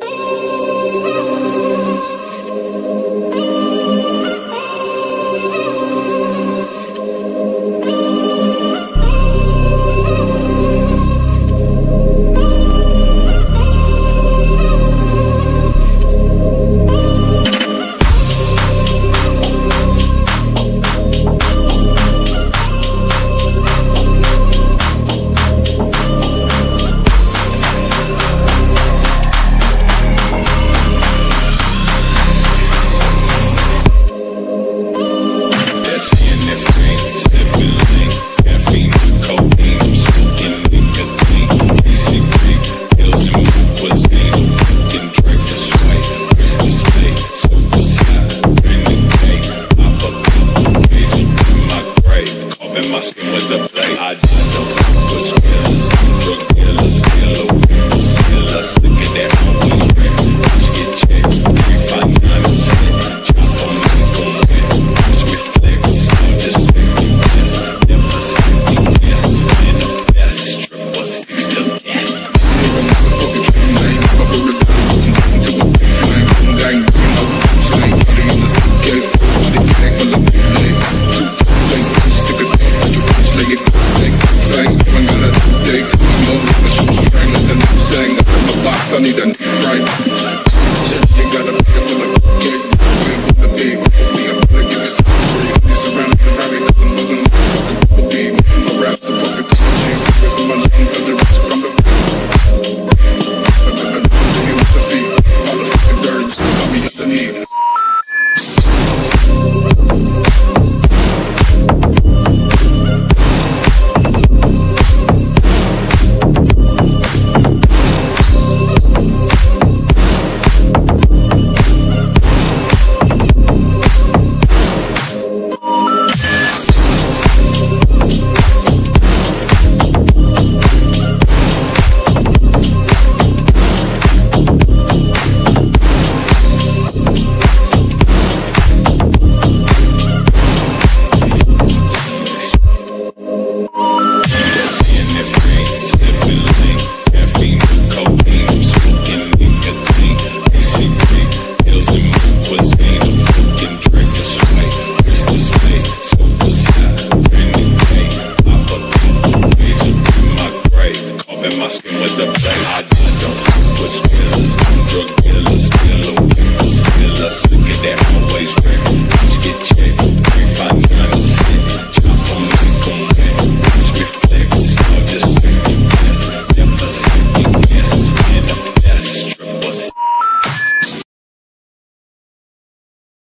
Ooh. with the I need a right. up my skin with the bang. I